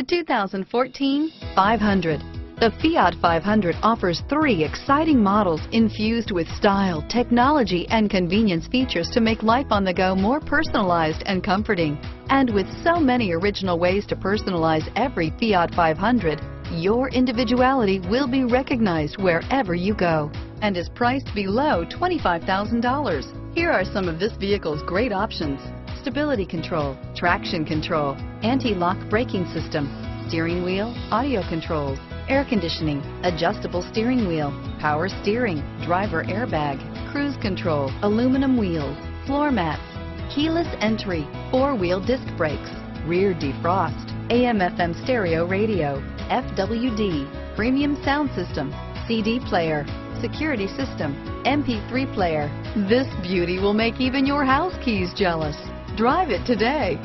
The 2014 500. The Fiat 500 offers three exciting models infused with style, technology, and convenience features to make life on the go more personalized and comforting. And with so many original ways to personalize every Fiat 500, your individuality will be recognized wherever you go and is priced below $25,000. Here are some of this vehicle's great options. Stability control, traction control, anti-lock braking system, steering wheel, audio controls, air conditioning, adjustable steering wheel, power steering, driver airbag, cruise control, aluminum wheels, floor mats, keyless entry, four-wheel disc brakes, rear defrost, AM FM stereo radio, FWD, premium sound system, CD player, security system, MP3 player. This beauty will make even your house keys jealous. Drive it today.